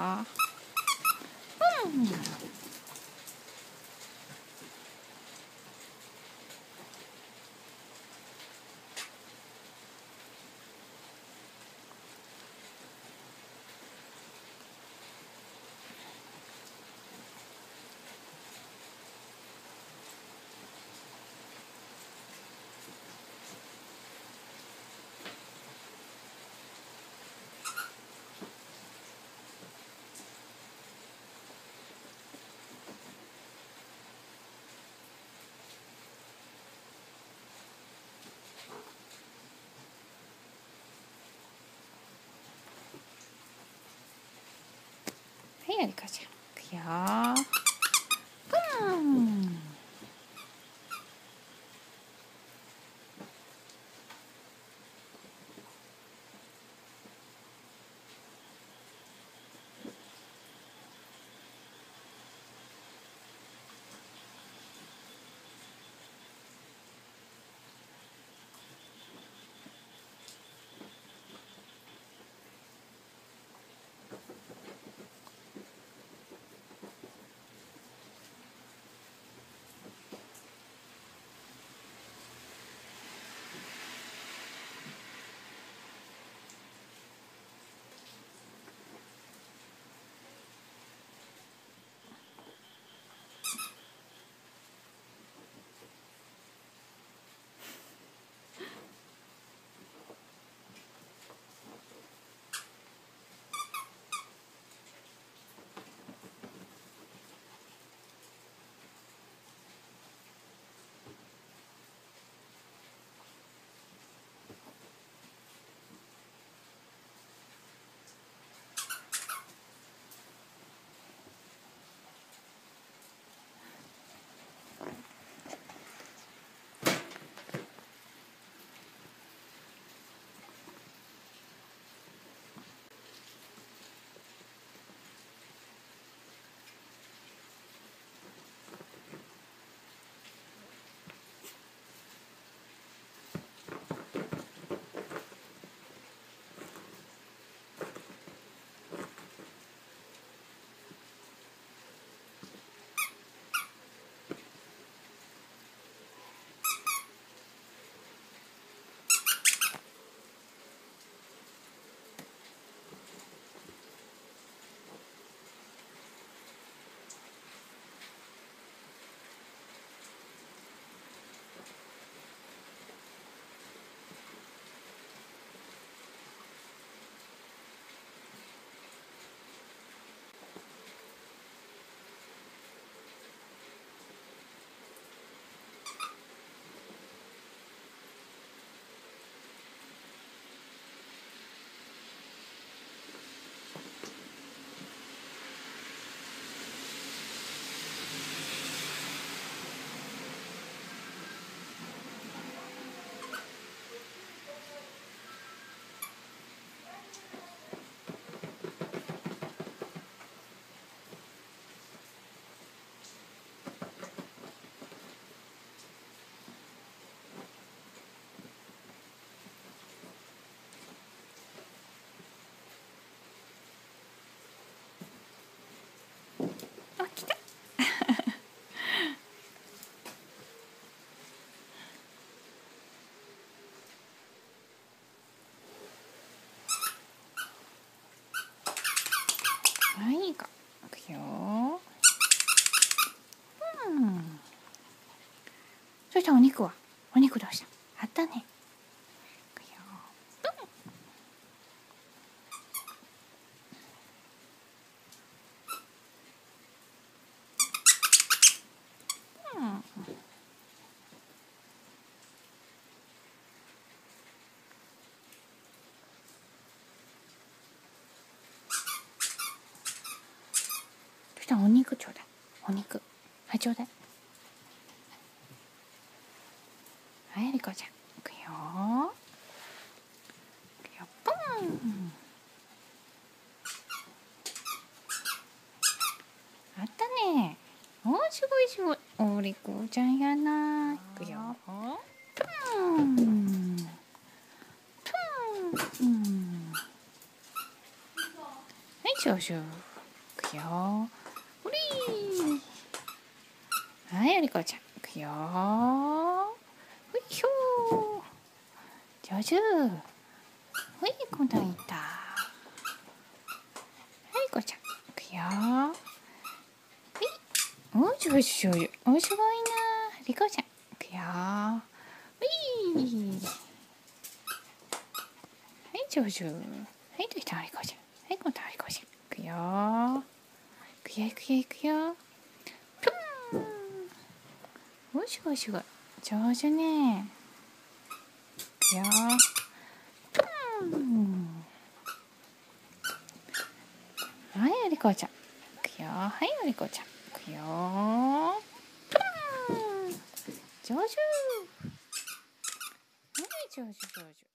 うや、ありかちゃん。いくよー。ブン。いか。いくよ。うん。そしたらお肉は？お肉どうした？あったね。たお肉ちょうだい。お肉。はいちょうだい。はいリコちゃん。いくよいくよポン。あったね。おーすごいすごい。おリコちゃんやないくよポン。ポン。うん。はい少々。くよほりー。はいおりこちゃん。いくよほいひょー。上手ほい今度いった。はいこちゃん。いくよはい。お上手上手おすごいなりこちゃん。いくよほい。はい上手はいできたりこちゃん。はい今度ありこちゃん。いくよいくよいくよいくよおすごいすご上手ね。いくよぷん。はいおりこちゃん。いくよはいおりこちゃん。いくよ上手。はい上手上手。